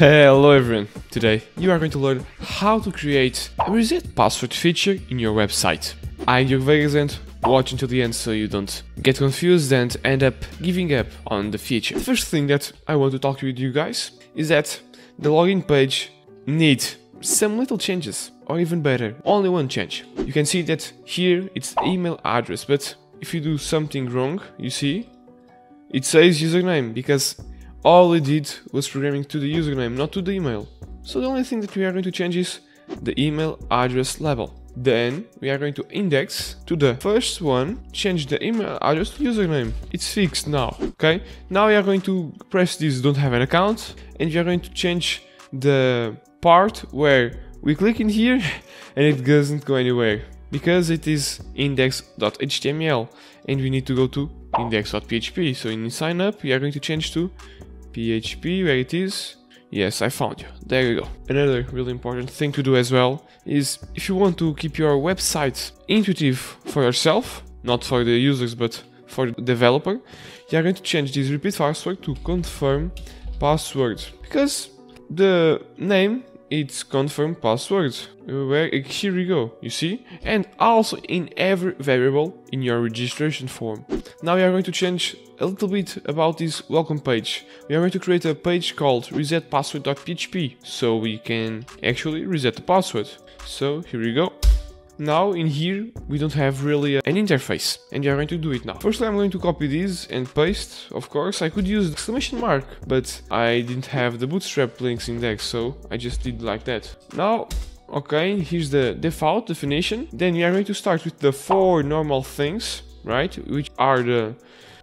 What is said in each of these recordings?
Hello everyone! Today you are going to learn how to create a reset password feature in your website. I'm Diogo Veigas and watch until the end so you don't get confused and end up giving up on the feature. The first thing that I want to talk with you guys is that the login page needs some little changes or even better, only one change. You can see that here it's email address but if you do something wrong, you see, it says username because all we did was programming to the username, not to the email. So the only thing that we are going to change is the email address label. Then we are going to index to the first one, change the email address to username. It's fixed now, okay? Now we are going to press this don't have an account and we are going to change the part where we click in here and it doesn't go anywhere because it is index.html and we need to go to index.php. So in sign up we are going to change to PHP, where it is. Yes, I found you. There you go. Another really important thing to do as well is if you want to keep your website intuitive for yourself, not for the users but for the developer, you are going to change this repeat password to confirm password because the name it's confirm password where here we go you see? And also in every variable in your registration form. Now we are going to change a little bit about this welcome page. We are going to create a page called resetpassword.php so we can actually reset the password. So here we go now in here we don't have really uh, an interface and we are going to do it now. Firstly I'm going to copy this and paste, of course I could use exclamation mark but I didn't have the bootstrap links index so I just did like that. Now okay here's the default definition then we are going to start with the four normal things right which are the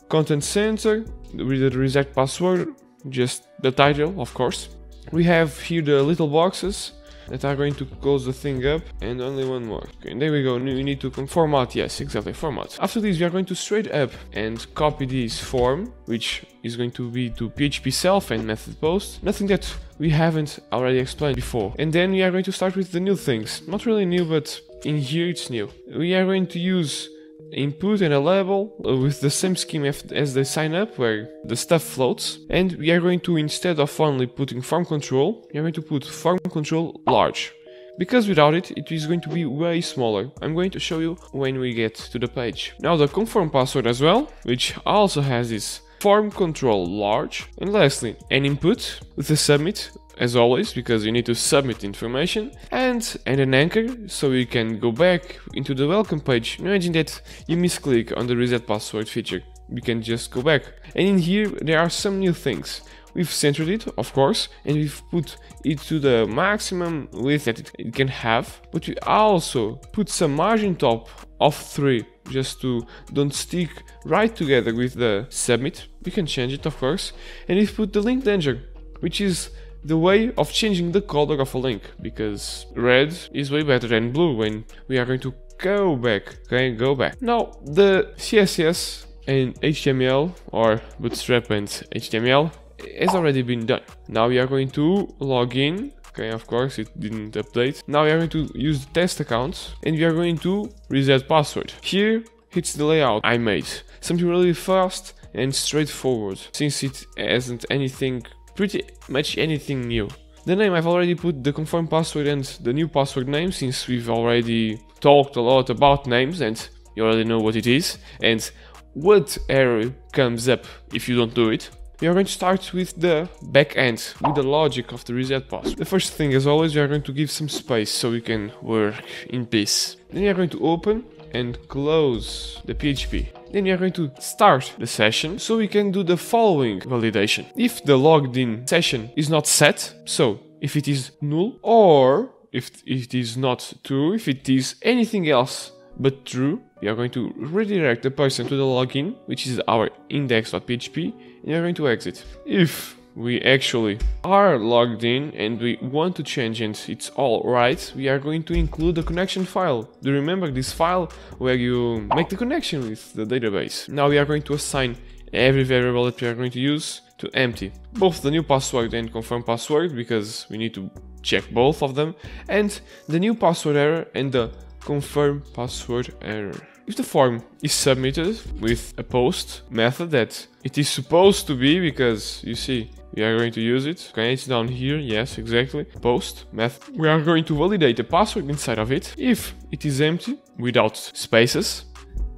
content center with the reset password just the title of course we have here the little boxes that are going to close the thing up and only one more. Okay, there we go, we need to format, yes, exactly, format. After this we are going to straight up and copy this form, which is going to be to PHP self and method post, nothing that we haven't already explained before. And then we are going to start with the new things, not really new, but in here it's new. We are going to use input and a label with the same scheme as the sign up where the stuff floats and we are going to instead of only putting form control we are going to put form control large because without it, it is going to be way smaller. I'm going to show you when we get to the page. Now the confirm password as well, which also has this form control large. And lastly, an input with a submit as always because you need to submit information and and an anchor so you can go back into the welcome page. Imagine that you misclick on the reset password feature. You can just go back. And in here there are some new things. We've centered it of course and we've put it to the maximum width that it can have. But we also put some margin top of 3 just to don't stick right together with the submit. We can change it of course. And we've put the link danger which is the way of changing the color of a link because red is way better than blue when we are going to go back okay go back. Now the css and html or bootstrap and html has already been done. Now we are going to log in okay of course it didn't update. Now we are going to use the test account and we are going to reset password. Here it's the layout i made. Something really fast and straightforward since it hasn't anything pretty much anything new. The name I've already put the confirm password and the new password name since we've already talked a lot about names and you already know what it is and what error comes up if you don't do it. We are going to start with the backend, with the logic of the reset password. The first thing as always we are going to give some space so we can work in peace. Then we are going to open and close the PHP. Then we are going to start the session so we can do the following validation. If the logged in session is not set, so if it is null or if it is not true, if it is anything else but true, we are going to redirect the person to the login, which is our index.php, and we are going to exit. If we actually are logged in and we want to change and it's all right, we are going to include the connection file. Do you remember this file where you make the connection with the database? Now we are going to assign every variable that we are going to use to empty. Both the new password and confirm password because we need to check both of them and the new password error and the confirm password error. If the form is submitted with a post method that it is supposed to be because you see we are going to use it. Okay, it's down here, yes, exactly. Post, method. We are going to validate the password inside of it. If it is empty, without spaces,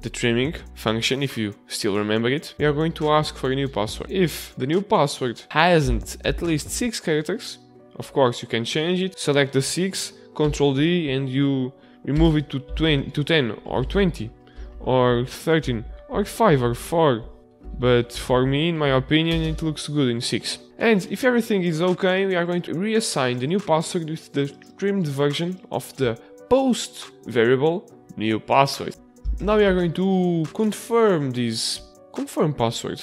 the trimming function, if you still remember it, we are going to ask for a new password. If the new password hasn't at least 6 characters, of course you can change it, select the 6, Control D and you remove it to, 20, to 10 or 20 or 13 or 5 or 4 but for me, in my opinion, it looks good in 6. And if everything is okay, we are going to reassign the new password with the trimmed version of the post variable new password. Now we are going to confirm this confirm password,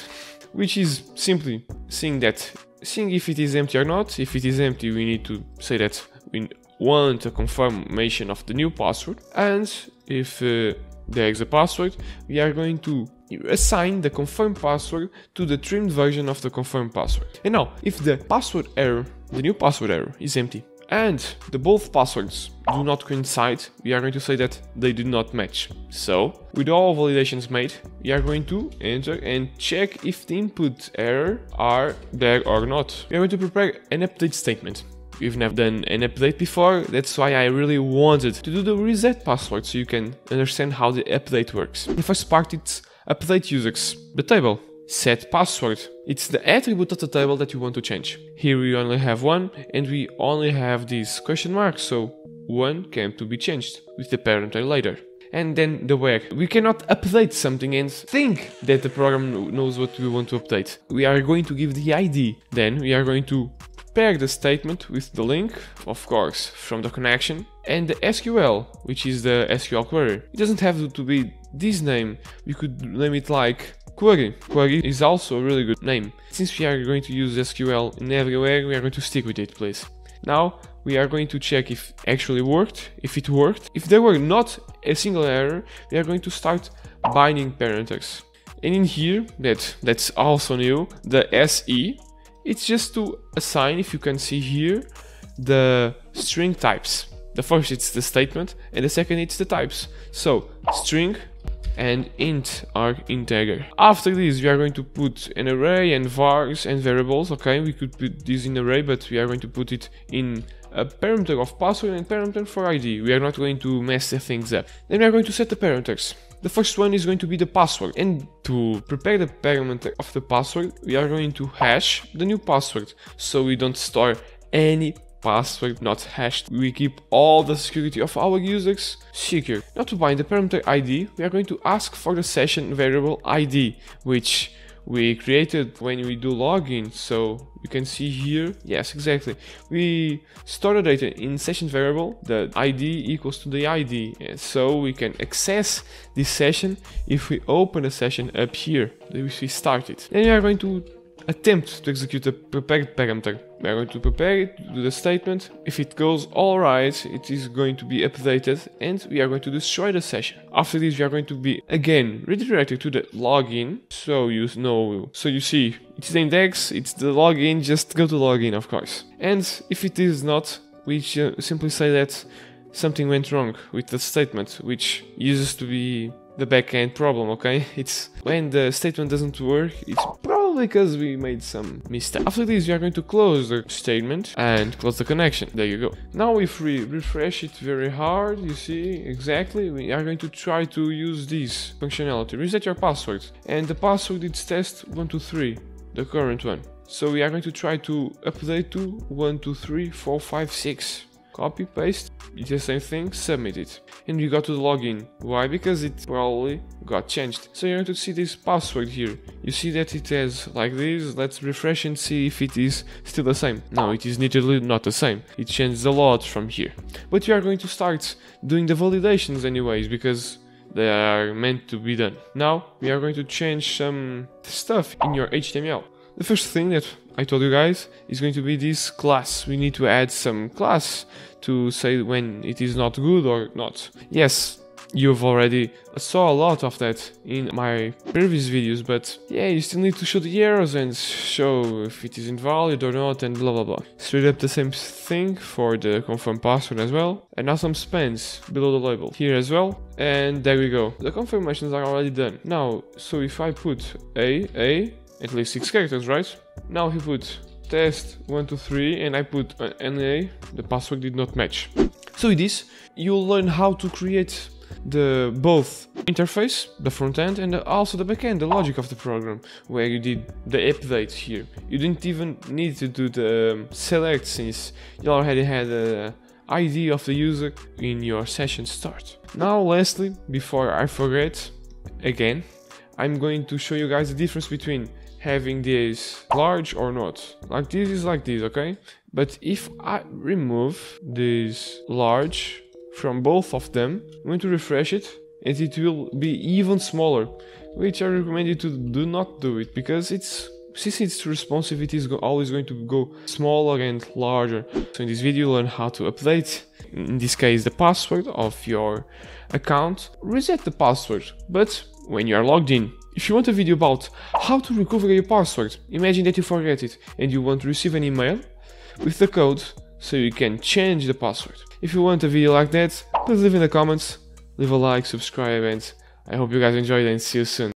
which is simply seeing that seeing if it is empty or not. If it is empty, we need to say that we want a confirmation of the new password. And if uh, there is a password, we are going to assign the confirmed password to the trimmed version of the confirmed password. And now, if the password error, the new password error, is empty, and the both passwords do not coincide, we are going to say that they do not match. So, with all validations made, we are going to enter and check if the input error are there or not. We are going to prepare an update statement. We've never done an update before, that's why I really wanted to do the reset password so you can understand how the update works. The first part it's update users, the table, set password. It's the attribute of the table that you want to change. Here we only have one and we only have this question mark, so one can to be changed with the parent later. And then the where. We cannot update something and think that the program knows what we want to update. We are going to give the ID. Then we are going to pair the statement with the link, of course, from the connection, and the SQL, which is the SQL query. It doesn't have to be this name, we could name it like query. Query is also a really good name. Since we are going to use SQL in everywhere, we are going to stick with it, please. Now, we are going to check if actually worked, if it worked. If there were not a single error, we are going to start binding parameters. And in here, that that's also new, the SE it's just to assign, if you can see here, the string types. The first it's the statement and the second it's the types. So string and int are integer. After this we are going to put an array and vars and variables, okay, we could put this in array but we are going to put it in a parameter of password and parameter for ID. We are not going to mess the things up. Then we are going to set the parameters. The first one is going to be the password and to prepare the parameter of the password we are going to hash the new password so we don't store any password not hashed. We keep all the security of our users secure. Now to bind the parameter ID we are going to ask for the session variable ID which we created when we do login. So you can see here yes exactly. We store the data in session variable the id equals to the id so we can access this session if we open a session up here. Which we started then we are going to attempt to execute a prepared parameter. We are going to prepare it, do the statement. If it goes all right, it is going to be updated and we are going to destroy the session. After this, we are going to be again redirected to the login. So you know, so you see, it's the index, it's the login, just go to login, of course. And if it is not, we simply say that something went wrong with the statement, which uses to be the backend problem, okay? It's when the statement doesn't work, it's because we made some mistake. After this, we are going to close the statement and close the connection. There you go. Now if we refresh it very hard, you see exactly, we are going to try to use this functionality. Reset your password. And the password is test123, the current one. So we are going to try to update to 123456 copy, paste, the same thing, submit it. And we go to the login. Why? Because it probably got changed. So you're going to see this password here. You see that it has like this, let's refresh and see if it is still the same. No, it is literally not the same. It changed a lot from here. But we are going to start doing the validations anyways, because they are meant to be done. Now we are going to change some stuff in your HTML. The first thing that I told you guys is going to be this class. We need to add some class to say when it is not good or not. Yes, you've already saw a lot of that in my previous videos, but yeah, you still need to show the errors and show if it is invalid or not and blah blah blah. Straight up the same thing for the confirm password as well. And now some spans below the label here as well. And there we go. The confirmations are already done. Now, so if I put A, A, at least 6 characters, right? Now he put test 123 and I put NA, the password did not match. So with this, you'll learn how to create the both interface, the front end, and also the back end, the logic of the program, where you did the update here. You didn't even need to do the um, select since you already had the ID of the user in your session start. Now, lastly, before I forget, again, I'm going to show you guys the difference between having this large or not. Like this is like this, okay? But if I remove this large from both of them, I'm going to refresh it and it will be even smaller, which I recommend you to do not do it because it's since it's responsive it is always going to go smaller and larger. So in this video learn how to update, in this case the password of your account, reset the password, but when you are logged in, if you want a video about how to recover your password, imagine that you forget it and you want to receive an email with the code so you can change the password. If you want a video like that, please leave in the comments, leave a like, subscribe and I hope you guys enjoyed and see you soon.